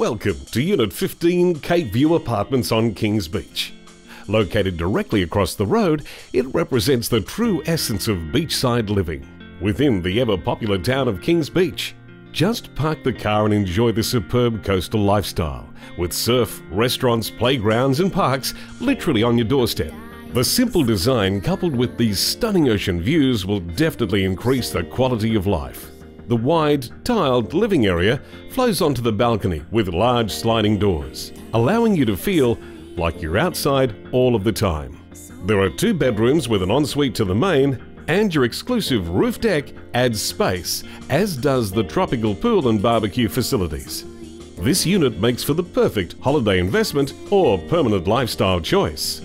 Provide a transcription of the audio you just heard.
Welcome to Unit 15 Capeview Apartments on Kings Beach. Located directly across the road, it represents the true essence of beachside living within the ever popular town of Kings Beach. Just park the car and enjoy the superb coastal lifestyle with surf, restaurants, playgrounds, and parks literally on your doorstep. The simple design coupled with these stunning ocean views will definitely increase the quality of life. The wide, tiled living area flows onto the balcony with large sliding doors, allowing you to feel like you're outside all of the time. There are two bedrooms with an ensuite to the main, and your exclusive roof deck adds space, as does the tropical pool and barbecue facilities. This unit makes for the perfect holiday investment or permanent lifestyle choice.